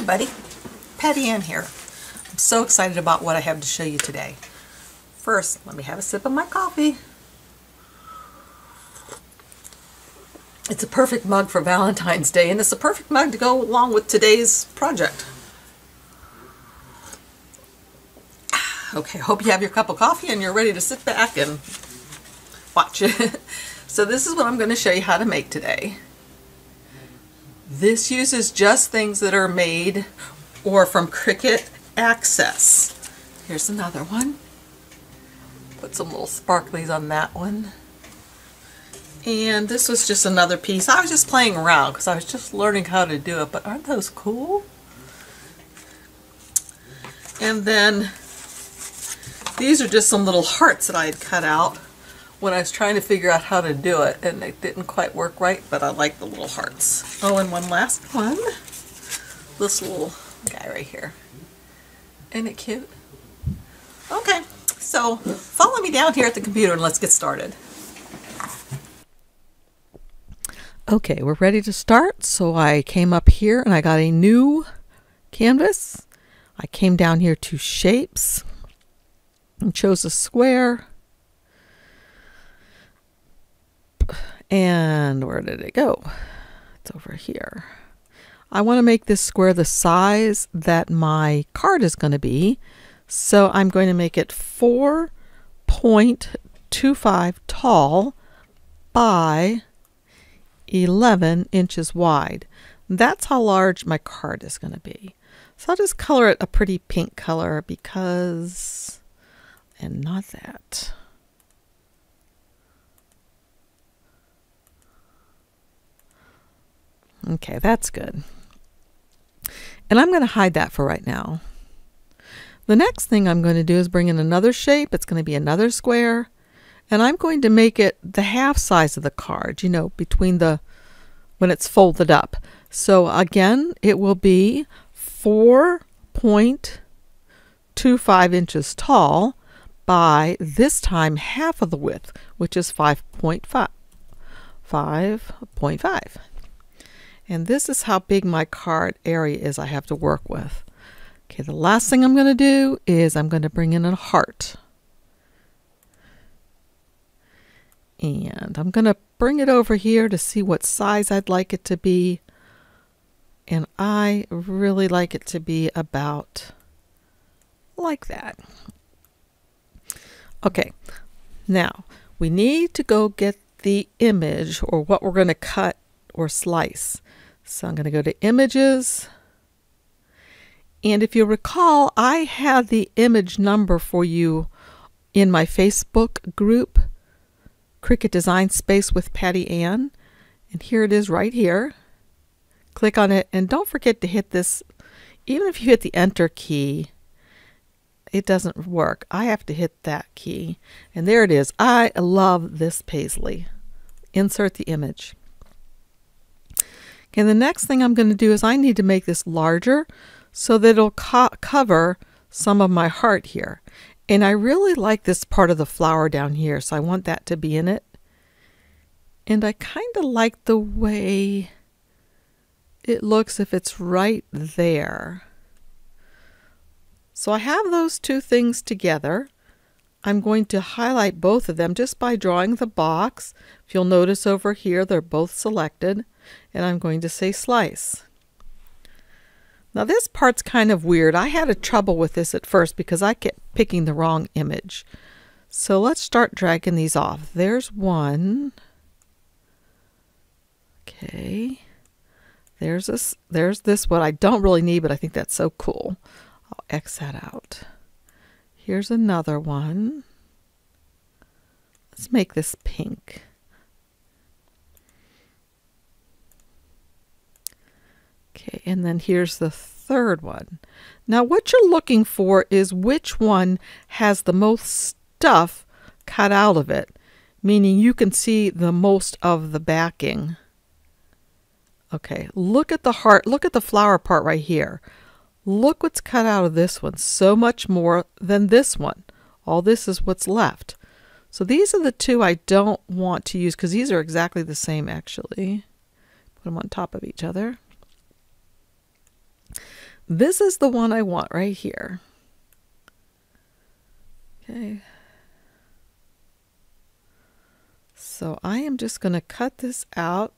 everybody, PattyAnne here. I'm so excited about what I have to show you today. First, let me have a sip of my coffee. It's a perfect mug for Valentine's Day and it's a perfect mug to go along with today's project. Ah, okay, hope you have your cup of coffee and you're ready to sit back and watch it. so this is what I'm going to show you how to make today. This uses just things that are made or from Cricut Access. Here's another one. Put some little sparklies on that one. And this was just another piece. I was just playing around because I was just learning how to do it, but aren't those cool? And then these are just some little hearts that I had cut out when I was trying to figure out how to do it and it didn't quite work right, but I like the little hearts. Oh, and one last one. This little guy right here. Isn't it cute? Okay, so follow me down here at the computer and let's get started. Okay, we're ready to start. So I came up here and I got a new canvas. I came down here to shapes and chose a square And where did it go? It's over here. I want to make this square the size that my card is going to be. So I'm going to make it 4.25 tall by 11 inches wide. That's how large my card is going to be. So I'll just color it a pretty pink color because, and not that. Okay, that's good. And I'm going to hide that for right now. The next thing I'm going to do is bring in another shape. It's going to be another square. And I'm going to make it the half size of the card, you know, between the, when it's folded up. So again, it will be 4.25 inches tall by this time half of the width, which is 5.5. 5.5. And this is how big my card area is I have to work with. Okay, the last thing I'm going to do is I'm going to bring in a heart. And I'm going to bring it over here to see what size I'd like it to be. And I really like it to be about like that. Okay, now we need to go get the image or what we're going to cut or slice. So I'm going to go to images. And if you recall, I had the image number for you in my Facebook group, Cricut Design Space with PattyAnne. And here it is right here. Click on it and don't forget to hit this. Even if you hit the enter key, it doesn't work. I have to hit that key. And there it is. I love this paisley. Insert the image. Okay, the next thing I'm going to do is I need to make this larger so that it'll co cover some of my heart here. And I really like this part of the flower down here, so I want that to be in it. And I kind of like the way it looks if it's right there. So I have those two things together. I'm going to highlight both of them just by drawing the box. If you'll notice over here, they're both selected and I'm going to say slice. Now this part's kind of weird. I had a trouble with this at first because I kept picking the wrong image. So let's start dragging these off. There's one. Okay. There's this there's this one I don't really need, but I think that's so cool. I'll X that out. Here's another one. Let's make this pink. Okay, and then here's the third one. Now what you're looking for is which one has the most stuff cut out of it, meaning you can see the most of the backing. Okay, look at the heart, look at the flower part right here. Look what's cut out of this one, so much more than this one. All this is what's left. So these are the two I don't want to use because these are exactly the same actually. Put them on top of each other. this is the one I want right here. Okay. So I am just going to cut this out.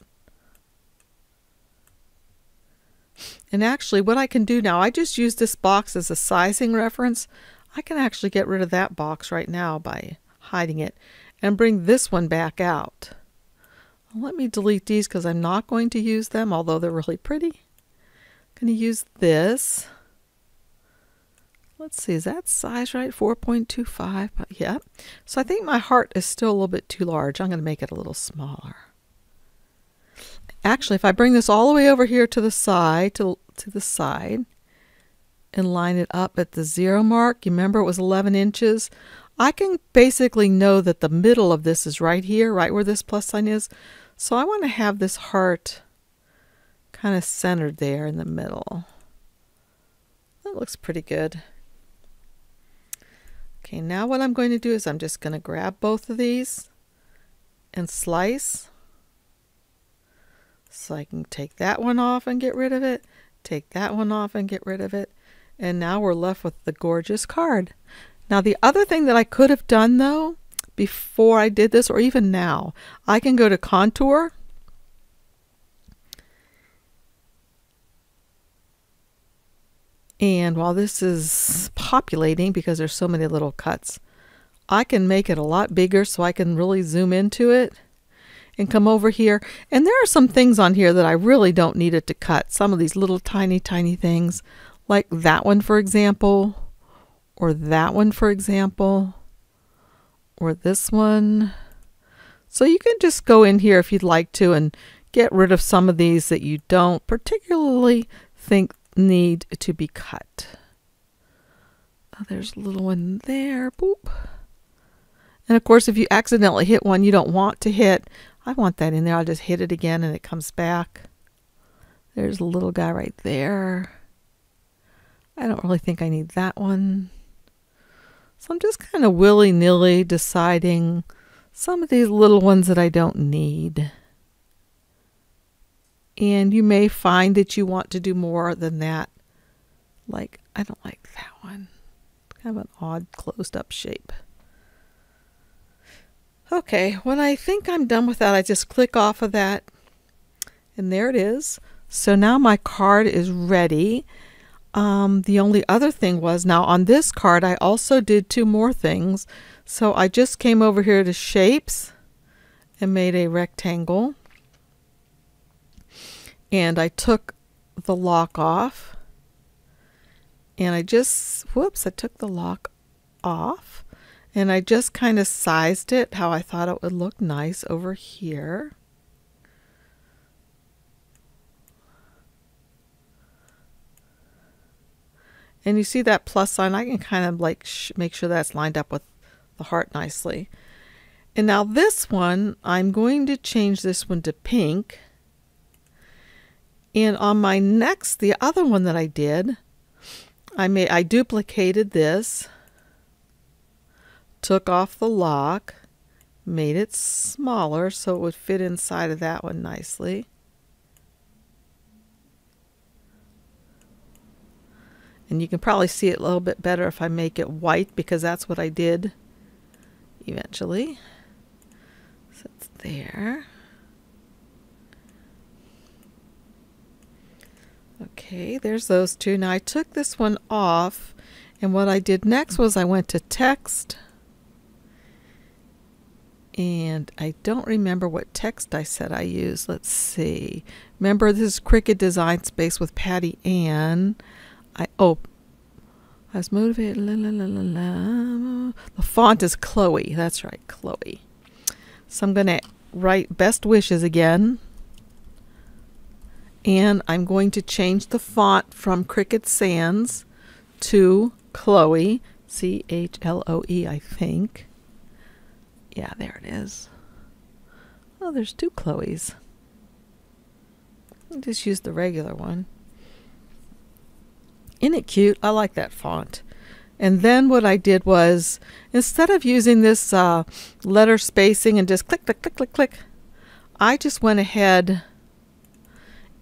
And actually what I can do now, I just use this box as a sizing reference. I can actually get rid of that box right now by hiding it and bring this one back out. Let me delete these because I'm not going to use them, although they're really pretty. I'm going to use this. Let's see, is that size right? 4.25, yeah. So I think my heart is still a little bit too large. I'm going to make it a little smaller. Actually, if I bring this all the way over here to the side, to, to the side, and line it up at the zero mark, you remember it was 11 inches? I can basically know that the middle of this is right here, right where this plus sign is. So I want to have this heart kind of centered there in the middle. That looks pretty good. Okay, now what I'm going to do is I'm just going to grab both of these and slice. So I can take that one off and get rid of it, take that one off and get rid of it, and now we're left with the gorgeous card. Now the other thing that I could have done though, before I did this, or even now, I can go to contour. And while this is populating, because there's so many little cuts, I can make it a lot bigger so I can really zoom into it and come over here. And there are some things on here that I really don't need it to cut. Some of these little tiny, tiny things, like that one, for example, or that one, for example or this one. So you can just go in here if you'd like to and get rid of some of these that you don't particularly think need to be cut. Oh, there's a little one there. Boop. And of course, if you accidentally hit one you don't want to hit, I want that in there. I'll just hit it again and it comes back. There's a little guy right there. I don't really think I need that one. So I'm just kind of willy nilly deciding some of these little ones that I don't need. And you may find that you want to do more than that. Like, I don't like that one. Kind of an odd closed up shape. Okay, when I think I'm done with that, I just click off of that. And there it is. So now my card is ready. Um, the only other thing was now on this card, I also did two more things. So I just came over here to shapes and made a rectangle. And I took the lock off. And I just, whoops, I took the lock off. And I just kind of sized it how I thought it would look nice over here. And you see that plus sign, I can kind of like make sure that's lined up with the heart nicely. And now this one, I'm going to change this one to pink. And on my next, the other one that I did, I made I duplicated this, took off the lock, made it smaller so it would fit inside of that one nicely. And you can probably see it a little bit better if I make it white because that's what I did eventually. So it's there. Okay, there's those two. Now I took this one off and what I did next was I went to text and I don't remember what text I said I used. Let's see. Remember this is Cricut Design Space with PattyAnne. I oh I was motivated. La, la, la, la, la. The font is Chloe. That's right, Chloe. So I'm to write best wishes again. And I'm going to change the font from Cricut Sans to Chloe. C H L O E, I think. Yeah, there it is. Oh, there's two Chloes. Just use the regular one. Isn't it cute? I like that font. And then what I did was, instead of using this uh, letter spacing and just click, click, click, click, click, I just went ahead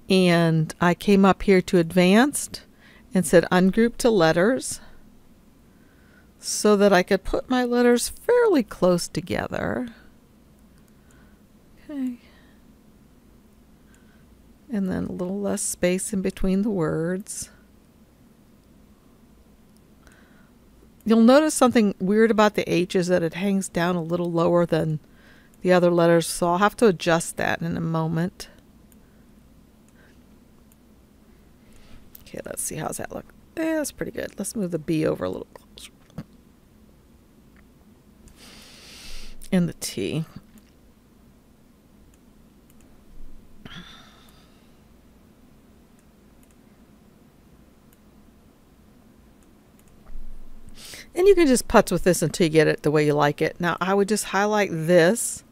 and I came up here to advanced and said ungroup to letters so that I could put my letters fairly close together. Okay. And then a little less space in between the words. You'll notice something weird about the H is that it hangs down a little lower than the other letters, so I'll have to adjust that in a moment. Okay, let's see how's that look. Yeah, that's pretty good. Let's move the B over a little closer. And the T. And you can just putz with this until you get it the way you like it. Now I would just highlight this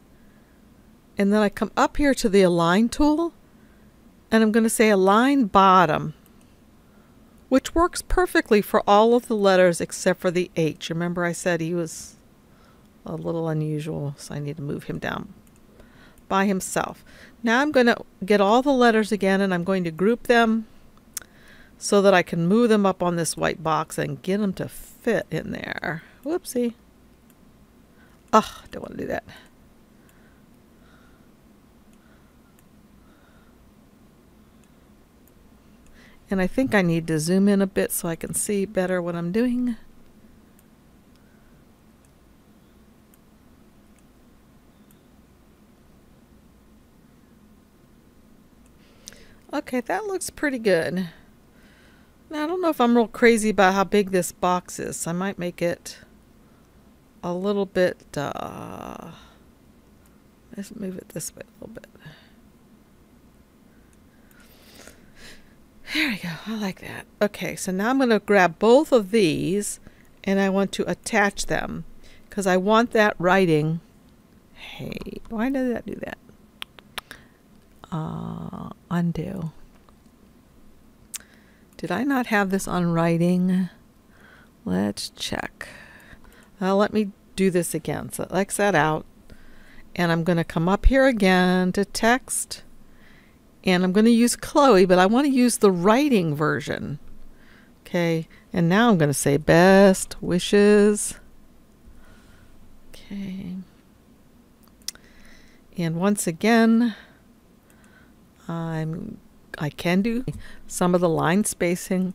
and then I come up here to the align tool and I'm going to say align bottom which works perfectly for all of the letters except for the H. Remember I said he was a little unusual so I need to move him down by himself. Now I'm going to get all the letters again and I'm going to group them so that I can move them up on this white box and get them to fit in there. Whoopsie. Oh, don't want to do that. And I think I need to zoom in a bit so I can see better what I'm doing. Okay, that looks pretty good. Now, I don't know if I'm real crazy about how big this box is. I might make it a little bit, uh, let's move it this way a little bit. There we go. I like that. Okay, so now I'm going to grab both of these and I want to attach them because I want that writing. Hey, why did that do that? Uh, undo. Did I not have this on writing? Let's check. Now let me do this again. So X that out. And I'm going to come up here again to text. And I'm going to use Chloe, but I want to use the writing version. Okay. And now I'm going to say best wishes. Okay. And once again, I'm I can do some of the line spacing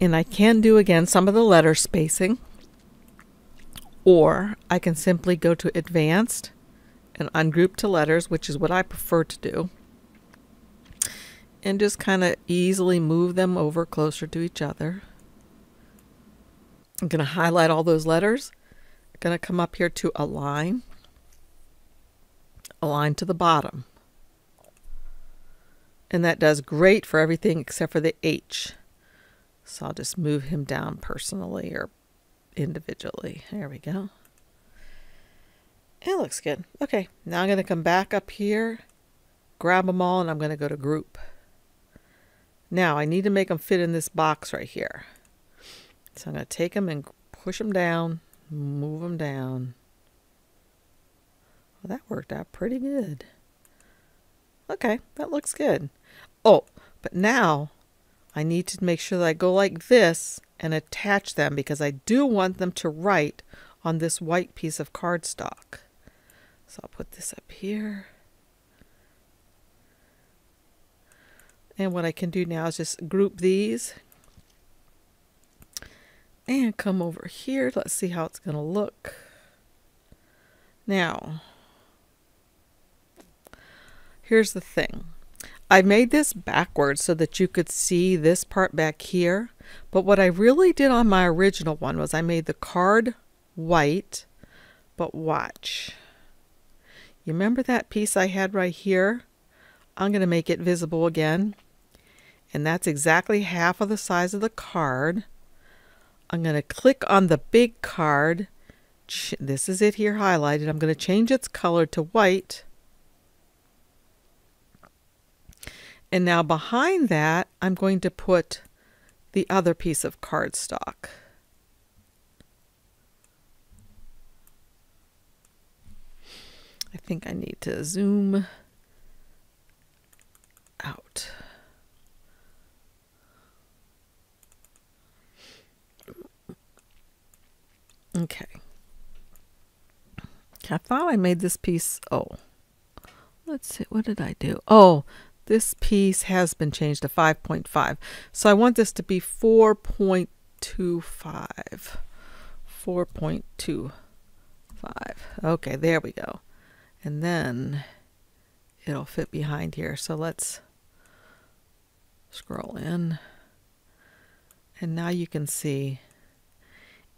and I can do again some of the letter spacing or I can simply go to advanced and ungroup to letters which is what I prefer to do and just kind of easily move them over closer to each other. I'm going to highlight all those letters. I'm going to come up here to align, align to the bottom. And that does great for everything except for the H. So I'll just move him down personally or individually. There we go. It looks good. Okay, now I'm going to come back up here, grab them all, and I'm going to go to group. Now I need to make them fit in this box right here. So I'm going to take them and push them down, move them down. Well, that worked out pretty good. Okay, that looks good. Oh, but now I need to make sure that I go like this and attach them because I do want them to write on this white piece of cardstock. So I'll put this up here. And what I can do now is just group these and come over here. Let's see how it's going to look. Now, here's the thing. I made this backwards so that you could see this part back here. But what I really did on my original one was I made the card white, but watch. You remember that piece I had right here? I'm going to make it visible again. And that's exactly half of the size of the card. I'm going to click on the big card. This is it here highlighted. I'm going to change its color to white. And now behind that, I'm going to put the other piece of cardstock. I think I need to zoom out. Okay. I thought I made this piece. Oh, let's see. What did I do? Oh, this piece has been changed to 5.5. So I want this to be 4.25. 4.25. Okay, there we go. And then it'll fit behind here. So let's scroll in. And now you can see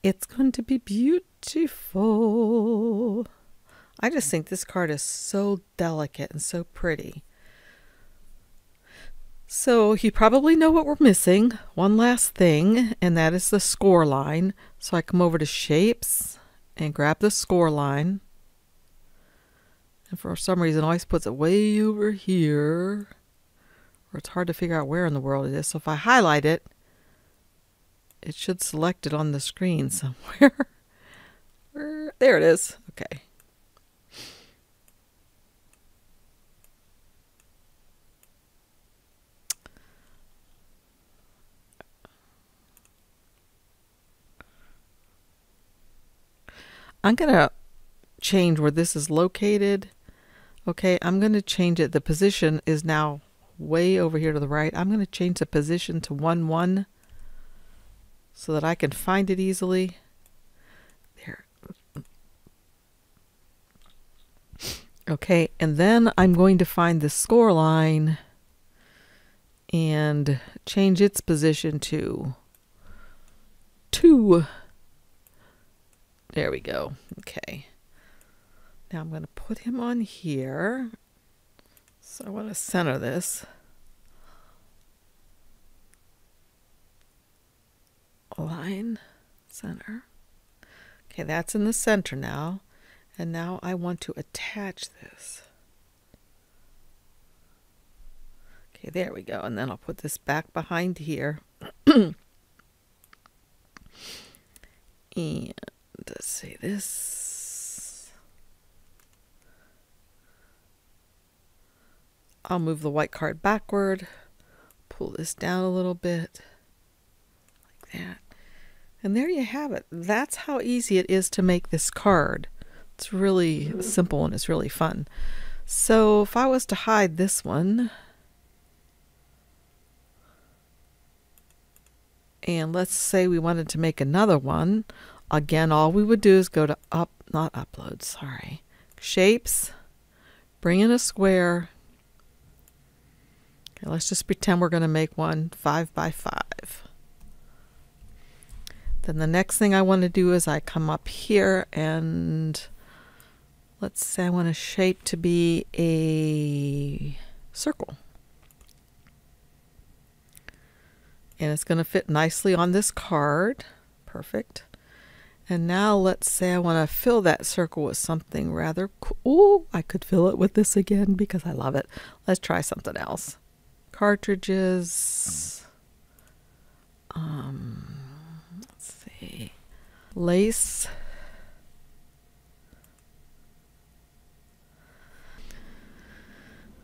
it's going to be beautiful. I just think this card is so delicate and so pretty. So you probably know what we're missing. One last thing, and that is the score line. So I come over to Shapes and grab the score line. And for some reason, always puts it way over here. Or it's hard to figure out where in the world it is. So if I highlight it, it should select it on the screen somewhere. there it is. Okay. I'm going to change where this is located. Okay, I'm going to change it. The position is now way over here to the right. I'm going to change the position to 1, 1 so that I can find it easily. There. Okay, and then I'm going to find the score line and change its position to 2. There we go. Okay. Now I'm going to put him on here. So I want to center this. line center. Okay, that's in the center now. And now I want to attach this. Okay, there we go. And then I'll put this back behind here. and let's see this. I'll move the white card backward, pull this down a little bit, like that. And there you have it. That's how easy it is to make this card. It's really simple and it's really fun. So if I was to hide this one, and let's say we wanted to make another one, again, all we would do is go to up, not upload, sorry, shapes, bring in a square. Okay, let's just pretend we're going to make one five by five. Then the next thing I want to do is I come up here and let's say I want a shape to be a circle. And it's going to fit nicely on this card. Perfect. And now let's say I want to fill that circle with something rather cool. I could fill it with this again because I love it. Let's try something else. Cartridges. Um, let's see. lace.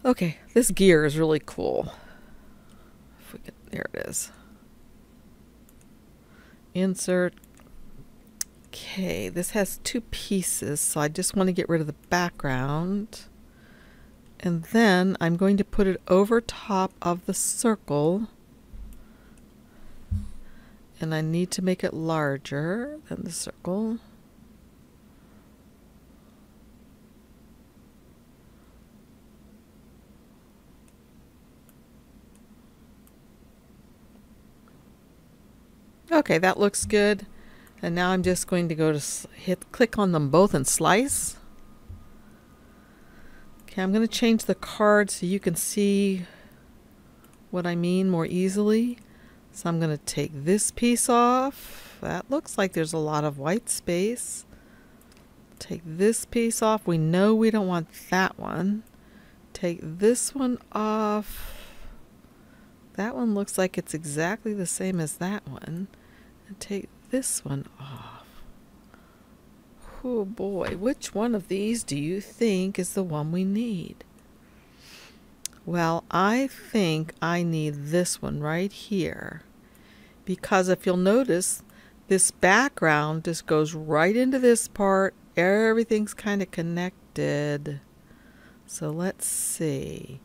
Okay, this gear is really cool. If we can, there it is. Insert. Okay, this has two pieces, so I just want to get rid of the background. And then I'm going to put it over top of the circle and I need to make it larger than the circle. Okay, that looks good. And now I'm just going to go to hit click on them both and slice. Okay, I'm going to change the card so you can see what I mean more easily. So I'm going to take this piece off. That looks like there's a lot of white space. Take this piece off. We know we don't want that one. Take this one off. That one looks like it's exactly the same as that one. And take this one off. Oh boy, which one of these do you think is the one we need? Well, I think I need this one right here because if you'll notice, this background just goes right into this part. Everything's kind of connected. So let's see.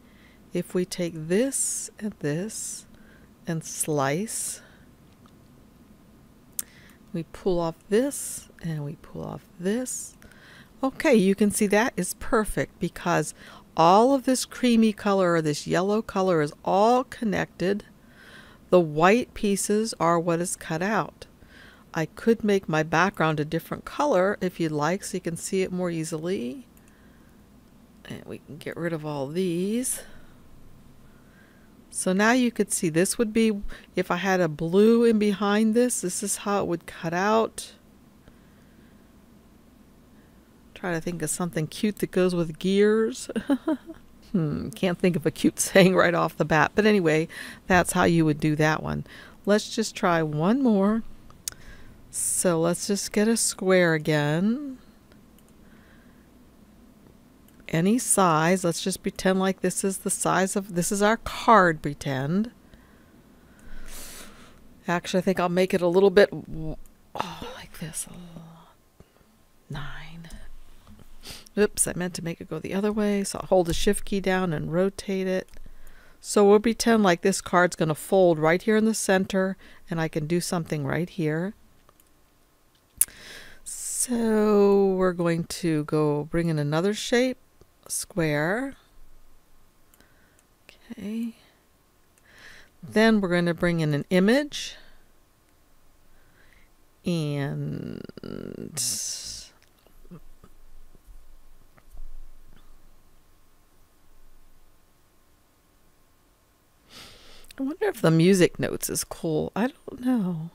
If we take this and this and slice, we pull off this and we pull off this. Okay, you can see that is perfect because all of this creamy color or this yellow color is all connected. The white pieces are what is cut out. I could make my background a different color if you'd like so you can see it more easily. And we can get rid of all these. So now you could see this would be, if I had a blue in behind this, this is how it would cut out. Try to think of something cute that goes with gears. hmm, can't think of a cute saying right off the bat. But anyway, that's how you would do that one. Let's just try one more. So let's just get a square again. Any size. Let's just pretend like this is the size of, this is our card pretend. Actually, I think I'll make it a little bit, oh, like this. Nine. Oops, I meant to make it go the other way. So I'll hold the shift key down and rotate it. So we'll pretend like this card's going to fold right here in the center and I can do something right here. So we're going to go bring in another shape, square. Okay. Then we're going to bring in an image. And I wonder if the music notes is cool. I don't know.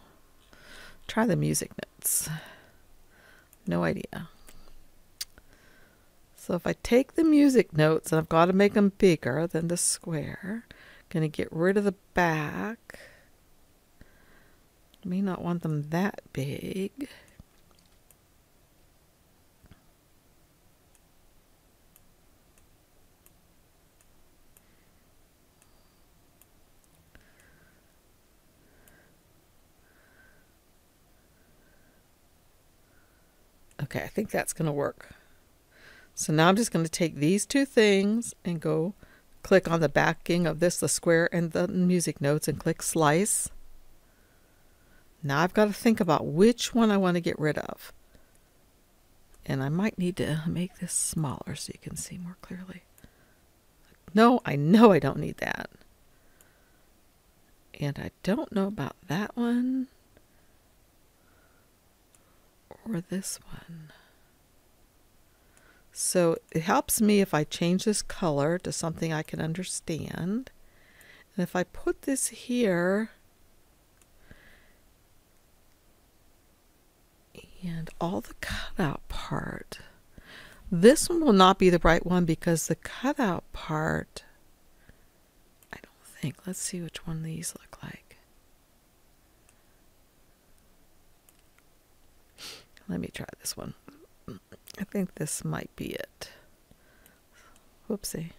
Try the music notes. No idea. So if I take the music notes, and I've got to make them bigger than the square, going to get rid of the back. May not want them that big. Okay, I think that's going to work. So now I'm just going to take these two things and go click on the backing of this, the square and the music notes, and click slice. Now I've got to think about which one I want to get rid of. And I might need to make this smaller so you can see more clearly. No, I know I don't need that. And I don't know about that one or this one. So it helps me if I change this color to something I can understand. And if I put this here, and all the cutout part, this one will not be the right one because the cutout part, I don't think, let's see which one these look like. Let me try this one. I think this might be it. Whoopsie.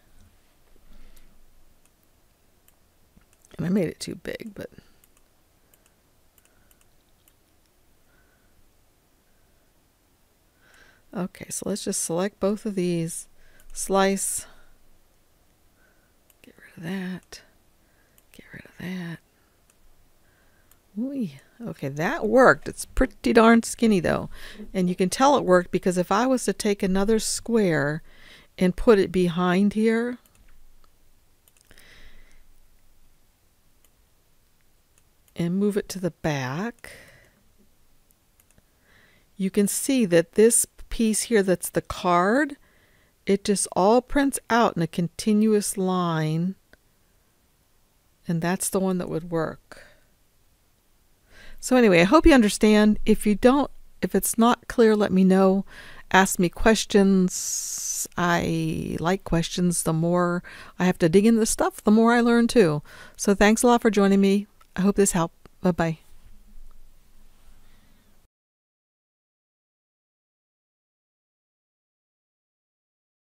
And I made it too big, but... Okay, so let's just select both of these, slice, get rid of that, get rid of that. Ooh. Okay, that worked. It's pretty darn skinny though. And you can tell it worked because if I was to take another square and put it behind here, and move it to the back, you can see that this piece here that's the card, it just all prints out in a continuous line. And that's the one that would work. So anyway, I hope you understand. If you don't, if it's not clear, let me know. Ask me questions. I like questions. The more I have to dig into stuff, the more I learn too. So thanks a lot for joining me. I hope this helped. Bye bye.